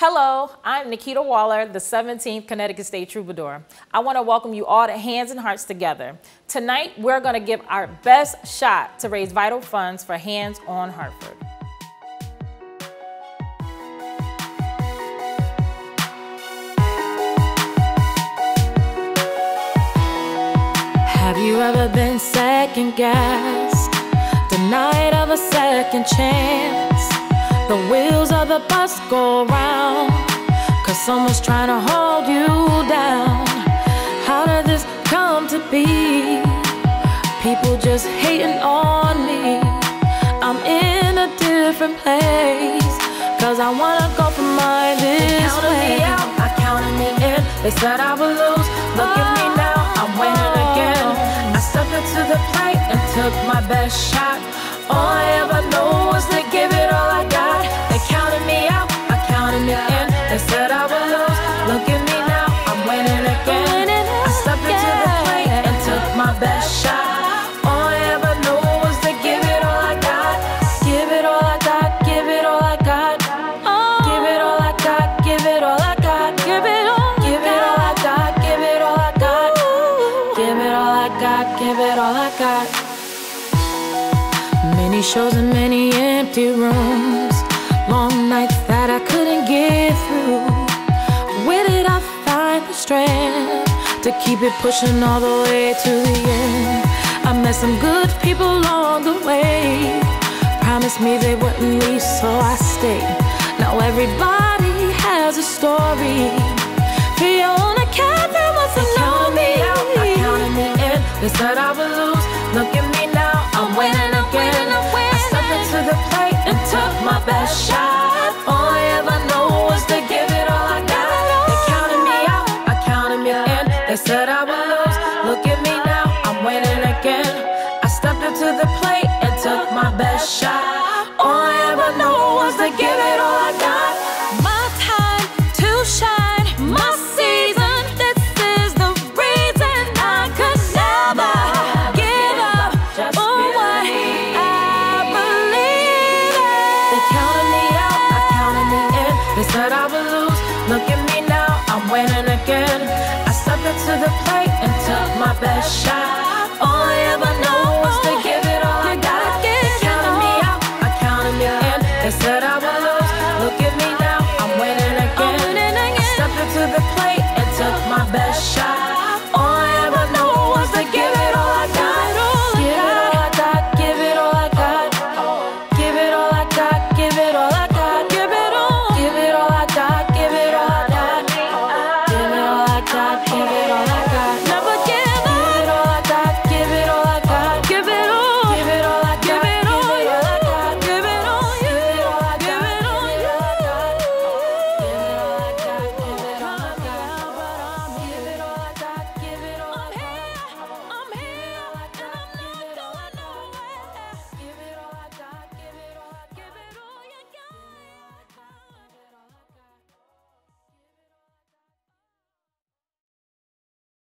Hello, I'm Nekita Waller, the 17th Connecticut State Troubadour. I want to welcome you all to Hands and Hearts Together. Tonight, we're going to give our best shot to raise vital funds for Hands on Hartford. Have you ever been second guessed? Denied of a second chance? The wheels of the bus go round. Cause someone's trying to hold you down. How did this come to be? People just hating on me. I'm in a different place. Cause I wanna go for my this they way. me out, I counted me in. They said I would lose. Look oh, at me now, I'm winning again. I stepped into the plate and took my best shot. All I ever know Many shows and many empty rooms. Long nights that I couldn't get through. Where did I find the strength To keep it pushing all the way to the end? I met some good people along the way. Promised me they wouldn't leave so I stayed. Now everybody has a story shot. All I ever know was to give it all I got. They counted me out, I counted me in. They said I would lose, look at me now I'm winning again. I stepped into the plate and took my best shot. All I ever know was to give it all I got said I would lose. Look at me now, I'm winning again. I stepped up to the plate and took my best shot. I